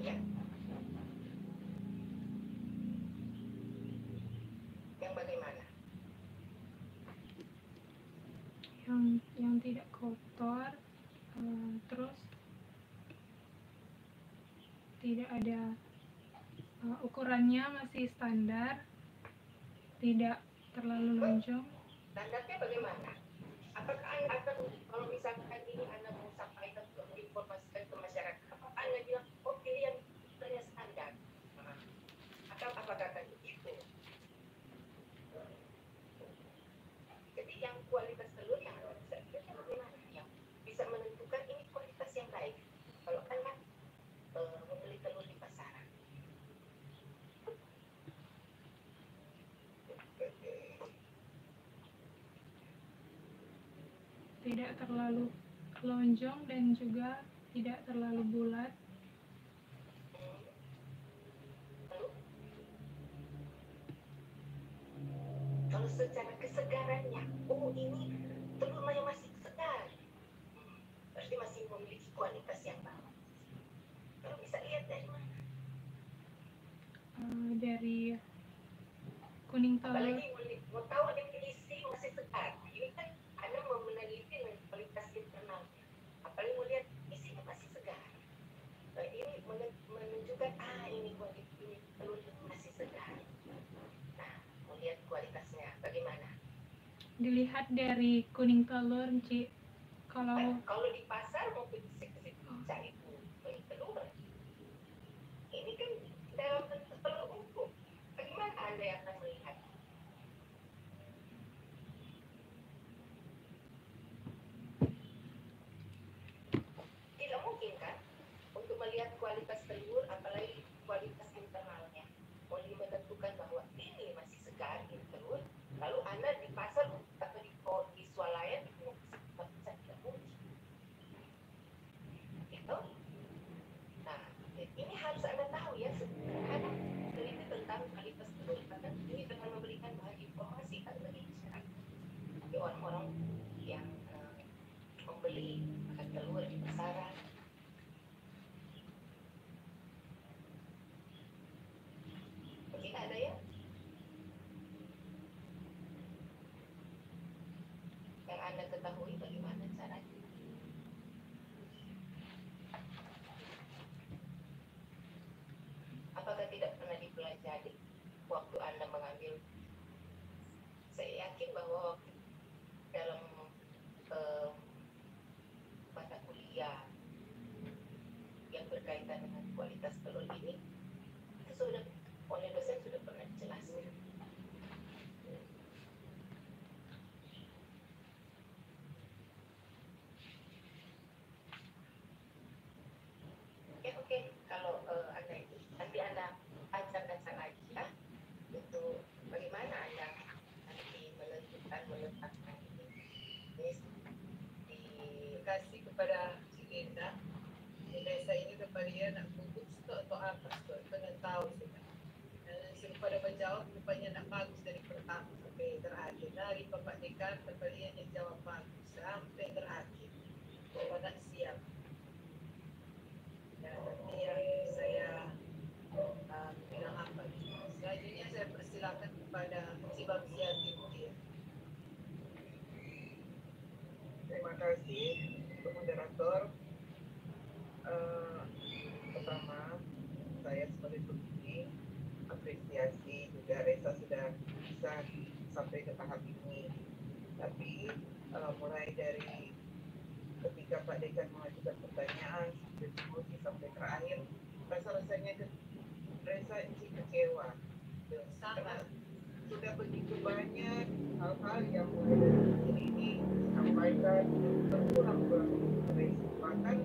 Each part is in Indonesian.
ya. Yang bagaimana? yang yang tidak kotor eh, terus tidak ada eh, ukurannya masih standar tidak terlalu lonjong Standarnya bagaimana? Apakah anda akan kalau misalkan ini anda mau sampaikan untuk informasikan ke masyarakat, apakah anda bilang oh pilih yang telurnya standar? Nah, Atau apa kata itu? Jadi yang kualitas telur yang anda bisa lihat bagaimana? Yang bisa menentukan ini kualitas yang baik. Kalau anda eh, membeli telur di pasaran. Tidak terlalu lonjong dan juga tidak terlalu bulat kalau secara kesegarannya, oh ini telurnya masih segar, berarti masih memiliki kualitas yang bagus. Kalau bisa lihat dari mana? eh, dari kuning telur Apalagi mau, tahu definisi masih segar. Ini kan Anda mau meneliti dengan kualitas internalnya. Apalagi mau lihat isinya masih segar. Nah, ini men- menunjukkan ah ini kualitas ini telur masih segar. Nah, mau lihat kualitasnya bagaimana? Dilihat dari kuning telur Ci kalau Nah, kalau di pasar mau cari kuning telur. Ini kan dalam bentuk telur utuh. Bagaimana Anda yang akan melihat? Tidak mungkin kan untuk melihat kualitas telur, apalagi kualitas internalnya. Boleh menentukan bahwa ini masih segar ini telur. Lalu Anda di pasar atau di, di swalayan itu bisa tidak mungkin. Gitu. Nah, ini harus Anda tahu ya, karena teliti tentang kualitas. Karena ini akan memberikan bahan informasi kan bagi masyarakat. Orang-orang yang eh, membeli makan telur di pasaran. Mungkin ada ya? Yang Anda ketahui bagaimana caranya? Apakah tidak pernah dipelajari waktu Anda mengambil? Saya yakin bahwa dalam eh, mata kuliah yang berkaitan dengan kualitas telur ini itu sudah oleh dosen sudah pernah dijelaskan. Oke oke kalau eh, anda itu nanti anda acak-acak aja itu bagaimana anda nanti menentukan meletakkan ini ini kasih kepada si Linda. Desa ini kepada dia nak bubuk stok atau apa stok. Itu tahu sudah. Dan pada menjawab rupanya nak bagus dari pertama sampai terakhir. Dari Bapak Dekan kepada nak jawab bagus sampai terakhir. Bapak nak siap. Dan nanti yang saya uh, bilang apa. Selanjutnya saya persilakan kepada si Bamsiati dia. Terima kasih untuk moderator. Eh, pertama, saya sebagai pembimbing apresiasi juga Reza sudah bisa sampai ke tahap ini. Tapi eh, mulai dari ketika Pak Dekan mengajukan pertanyaan diskusi sampai terakhir, rasa-rasanya ke Reza ini kecewa. Sama. sudah begitu banyak hal-hal yang mulai dari ini berulang-ulang terus bahkan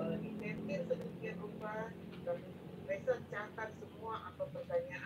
uh, ditentir sedemikian rupa dan Reza catat semua apa pertanyaan